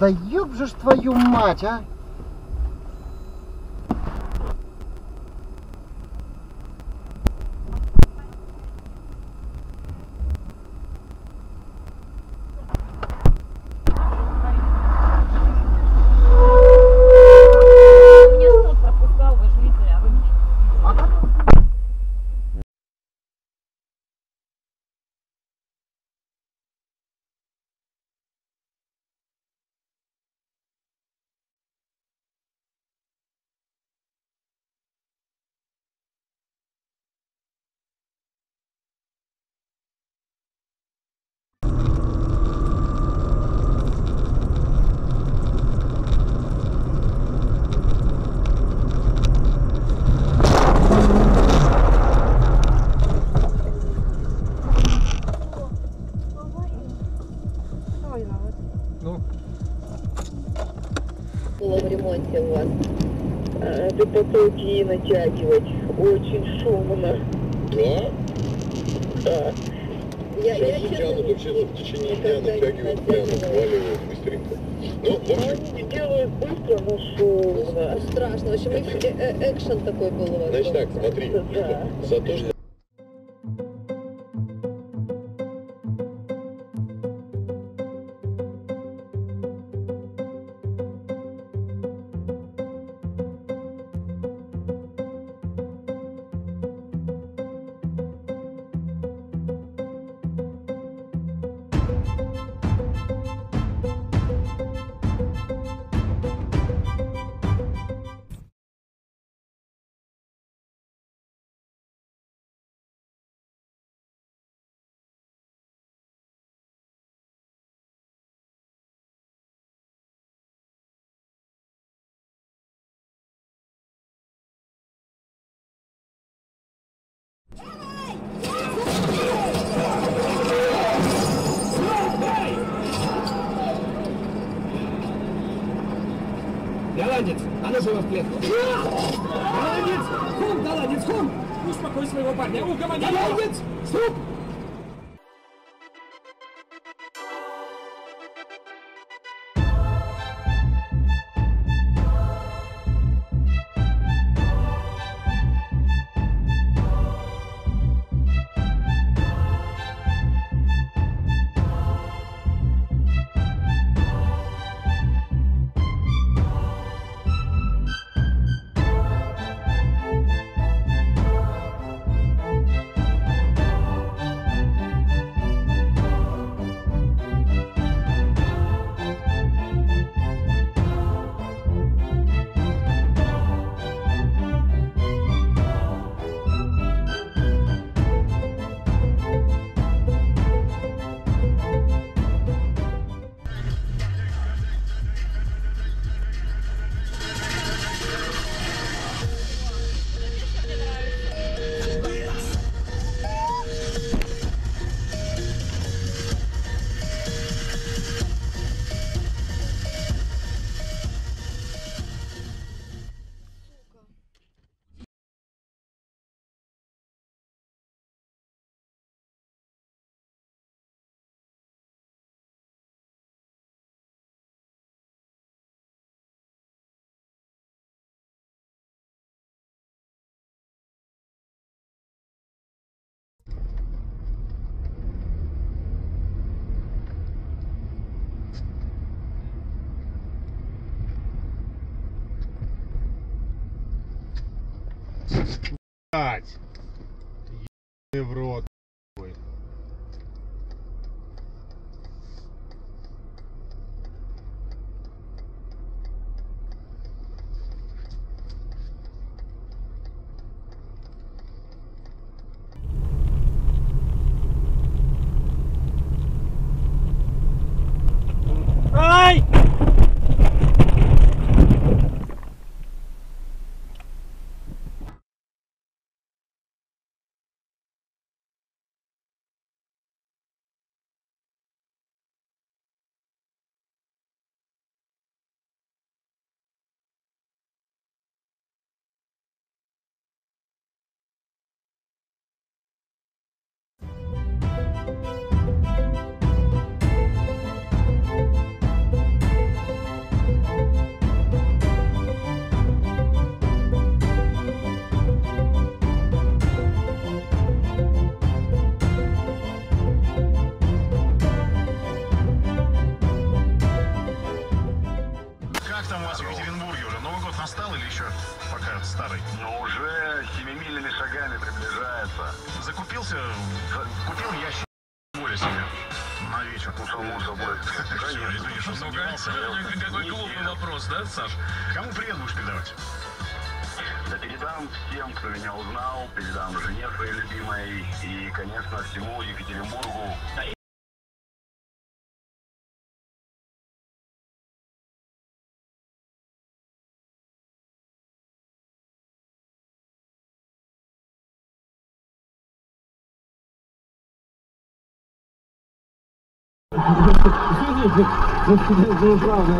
да ёб же ж твою мать, а. Потолки натягивать. Очень шумно. Да? Да. Я, я Сейчас честно, натянут, вообще в течение дня натягивают, прямо сваливают быстренько. Ну, в общем, они делают быстро, но шумно. Страшно. В общем, э- э- экшен такой был у вас. значит так, смотри, Да. За то, что Голландец, а ну же его в клетку. Голландец! Хум, голландец, хум! Успокой своего парня, угомони! Голландец! Стоп! Блядь. Ебаный в рот. Настал или еще пока старый? Но уже семимильными шагами приближается. Закупился, купил ящик воля себе на вечер. Ну, само собой. Что сомневался. Какой глупый вопрос, да, Саш? Кому привет будешь передавать? Да передам всем, кто меня узнал, передам жене своей любимой и, конечно, всему Екатеринбургу.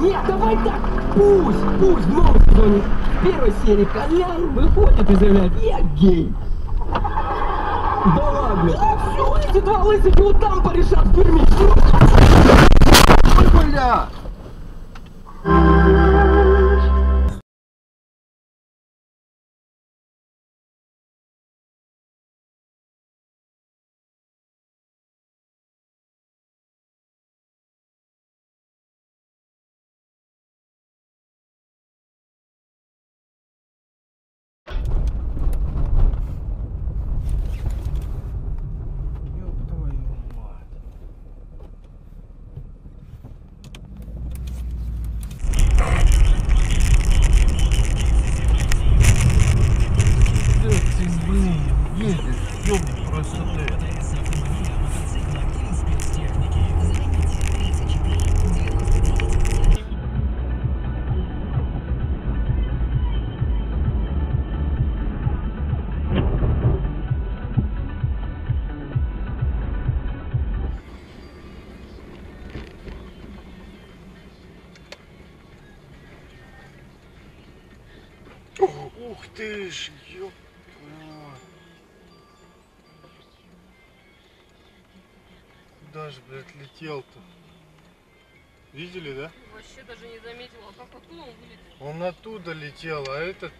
Нет, давай так! Пусть, пусть в новом сезоне первой серии Колян выходит и заявляет, я гей. Да ладно. Да все, эти два лысых вот там порешат ты ж, ёб. Куда ж, блядь, летел-то? Видели, да? Вообще даже не заметила, как откуда он вылетел. Он оттуда летел, а этот,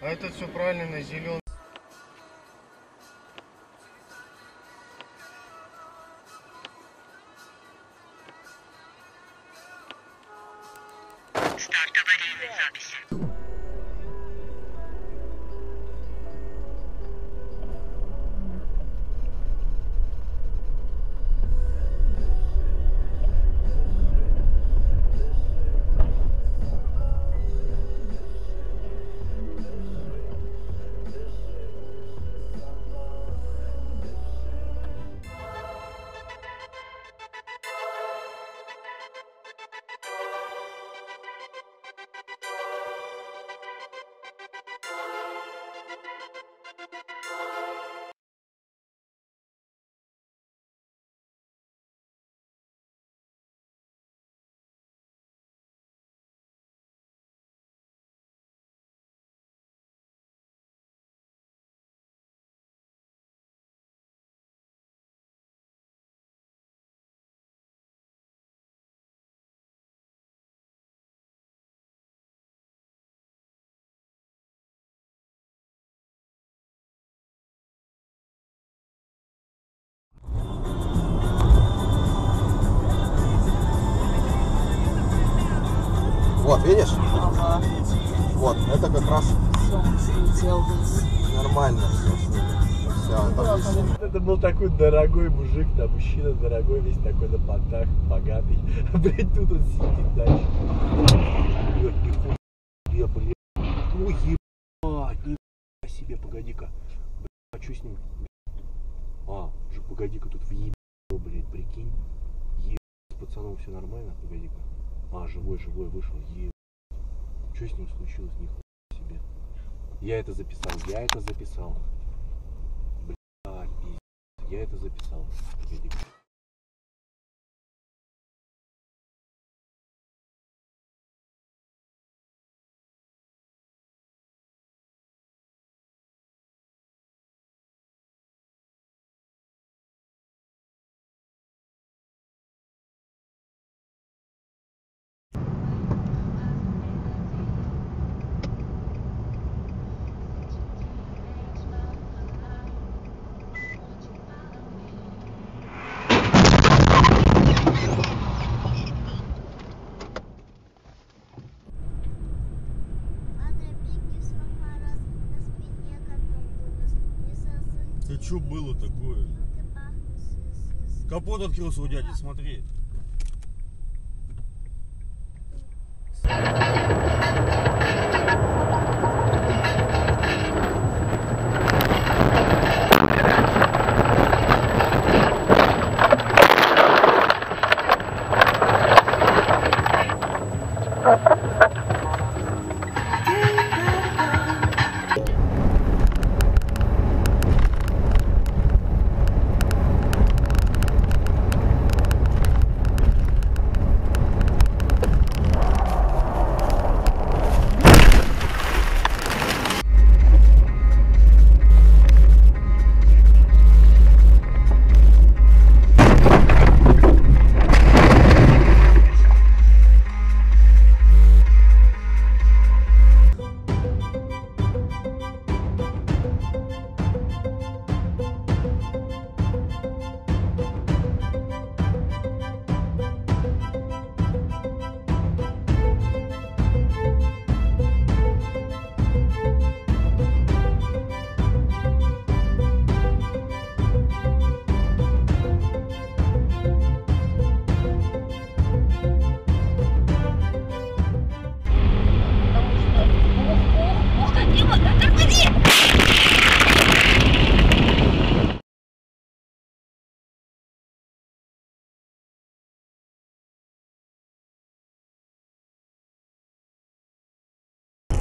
а этот все правильно на зеленый. Видишь? Вот, это как раз нормально все. Все. Это был такой дорогой мужик, да, мужчина дорогой, весь такой на понтах, богатый. Блять, тут он сидит дальше. Себе, блядь. Ой, ебать, нихуя себе, погоди-ка. Блядь, а с ним? А, же погоди-ка, тут въебал, блядь, прикинь. Ебать, с пацаном все нормально, погоди-ка. А, живой, живой вышел, ебать. Что с ним случилось, нихуя себе. Я это записал, я это записал. А, пиздец. Я это записал. Что было такое? Капот открылся у дяди, смотри.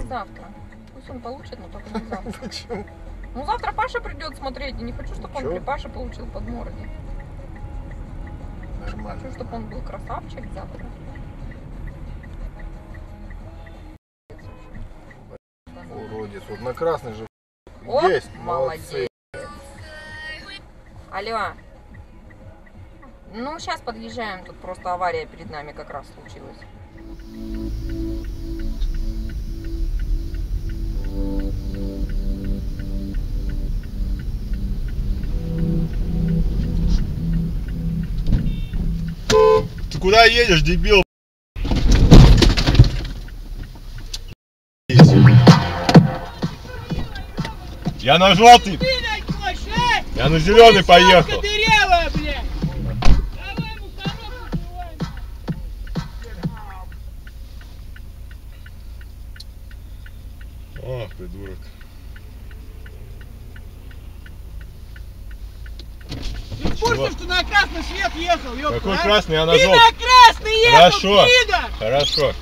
Завтра. Пусть он получит, но только не завтра. Почему? Ну завтра Паша придет смотреть. Я не хочу, чтобы он Чё? при Паше получил под морде. Нормально. Хочу, чтобы он был красавчик завтра. Уродец. Вот на красный же О, есть. молодец. Алло. Ну, сейчас подъезжаем. Тут просто авария перед нами как раз случилась. Ты куда едешь, дебил? Я на желтый. Я на зеленый поехал. Ехал, ёпта, Какой а? красный, я на Ты на красный ехал, Хорошо. пидор! Хорошо.